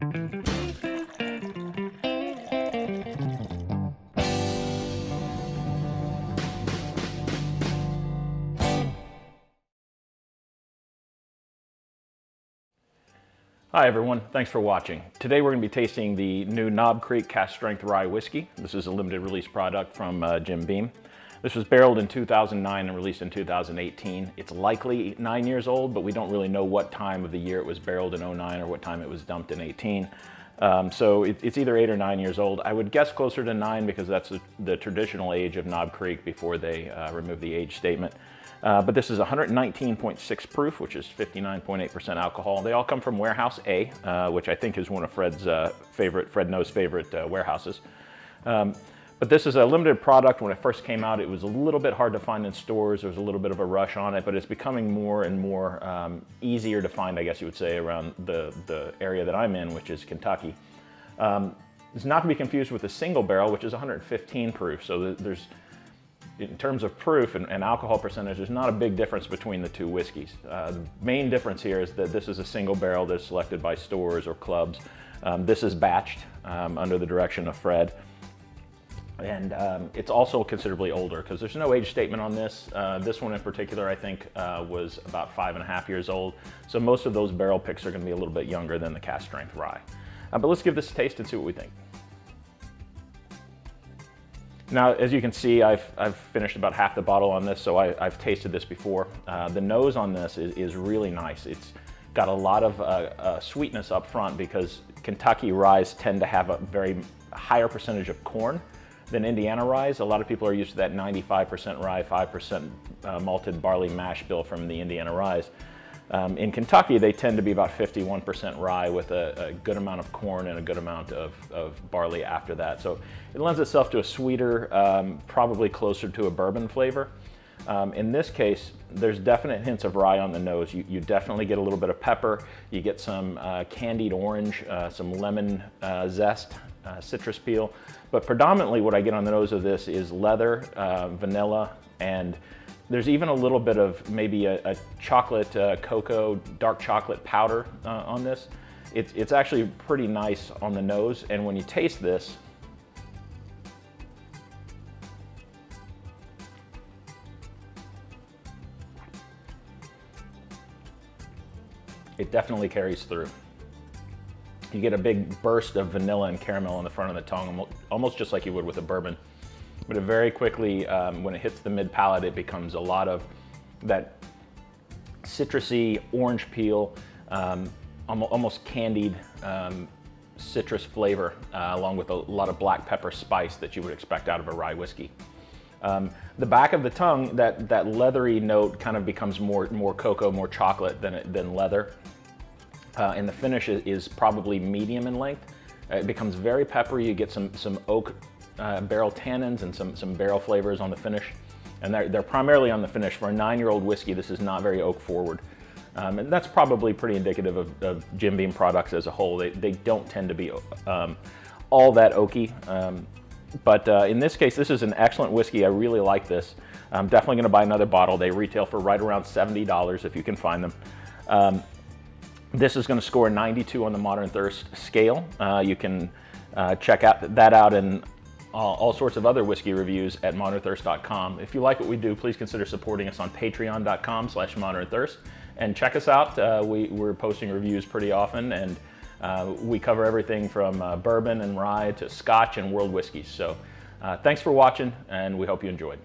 Hi everyone, thanks for watching. Today we're going to be tasting the new Knob Creek Cask Strength Rye Whiskey. This is a limited release product from uh, Jim Beam. This was barreled in 2009 and released in 2018. It's likely nine years old, but we don't really know what time of the year it was barreled in 09 or what time it was dumped in 18. Um, so it, it's either eight or nine years old. I would guess closer to nine because that's the, the traditional age of Knob Creek before they uh, remove the age statement. Uh, but this is 119.6 proof, which is 59.8% alcohol. They all come from Warehouse A, uh, which I think is one of Fred's uh, favorite, Fred Noe's favorite uh, warehouses. Um, but this is a limited product. When it first came out, it was a little bit hard to find in stores. There was a little bit of a rush on it, but it's becoming more and more um, easier to find, I guess you would say, around the, the area that I'm in, which is Kentucky. Um, it's not to be confused with the single barrel, which is 115 proof. So there's in terms of proof and, and, alcohol percentage, there's not a big difference between the two whiskeys. Uh, the main difference here is that this is a single barrel that's selected by stores or clubs. Um, this is batched um, under the direction of Fred. And um, it's also considerably older because there's no age statement on this. Uh, this one in particular, I think, uh, was about five and a half years old. So most of those barrel picks are gonna be a little bit younger than the cask strength rye. Uh, but let's give this a taste and see what we think. Now, as you can see, I've, I've finished about half the bottle on this, so I, have tasted this before. Uh, the nose on this is, is, really nice. It's got a lot of uh, uh, sweetness up front because Kentucky ryes tend to have a very higher percentage of corn than Indiana rye. A lot of people are used to that 95% rye, 5% uh, malted barley mash bill from the Indiana rye. Um, in Kentucky, they tend to be about 51% rye with a, a, good amount of corn and a good amount of, of, barley after that. So it lends itself to a sweeter, um, probably closer to a bourbon flavor. Um, in this case, there's definite hints of rye on the nose. You, you definitely get a little bit of pepper. You get some uh, candied orange, uh, some lemon uh, zest, uh, citrus peel. But predominantly what I get on the nose of this is leather, uh, vanilla, and there's even a little bit of maybe a, a chocolate uh, cocoa, dark chocolate powder uh, on this. It's, it's actually pretty nice on the nose, and when you taste this, it definitely carries through. You get a big burst of vanilla and caramel on the front of the tongue, almost just like you would with a bourbon but it very quickly, um, when it hits the mid palate, it becomes a lot of that citrusy orange peel, um, almost candied um, citrus flavor, uh, along with a lot of black pepper spice that you would expect out of a rye whiskey. Um, the back of the tongue, that, that leathery note kind of becomes more, more cocoa, more chocolate than, than leather. Uh, and the finish is, probably medium in length. Uh, it becomes very peppery. You get some, some oak uh, barrel tannins and some, some barrel flavors on the finish. And they're, they're primarily on the finish. For a nine-year-old whiskey, this is not very oak forward. Um, and that's probably pretty indicative of, of, Jim Beam products as a whole. They, they don't tend to be um, all that oaky. Um, but uh, in this case, this is an excellent whiskey. I really like this. I'm definitely gonna buy another bottle. They retail for right around $70 if you can find them. This is gonna score 92 on the Modern Thirst scale. Uh, you can uh, check out that out in all, all sorts of other whiskey reviews at modernthirst.com. If you like what we do, please consider supporting us on patreon.com slash modernthirst. And check us out. Uh, we, we're posting reviews pretty often, and uh, we cover everything from uh, bourbon and rye to scotch and world whiskeys. So uh, thanks for watching, and we hope you enjoyed.